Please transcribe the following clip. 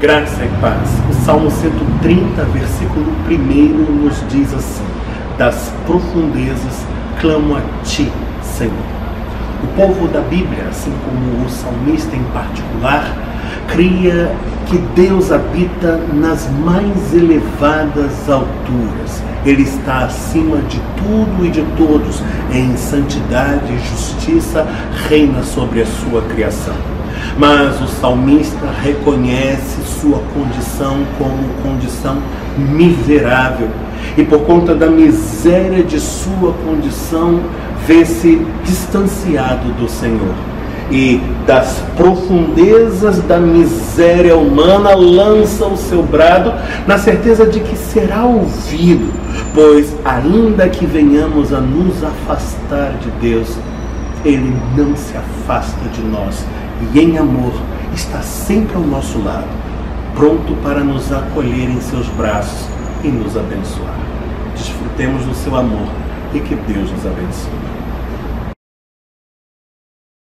Graça e paz. O Salmo 130, versículo 1 nos diz assim: Das profundezas clamo a ti, Senhor. O povo da Bíblia, assim como o salmista em particular, cria que Deus habita nas mais elevadas alturas. Ele está acima de tudo e de todos. Em santidade e justiça reina sobre a sua criação. Mas o salmista reconhece sua condição como condição miserável. E por conta da miséria de sua condição, vê-se distanciado do Senhor. E das profundezas da miséria humana lança o seu brado na certeza de que será ouvido, pois ainda que venhamos a nos afastar de Deus, Ele não se afasta de nós e em amor está sempre ao nosso lado, pronto para nos acolher em seus braços e nos abençoar. Desfrutemos do seu amor e que Deus nos abençoe.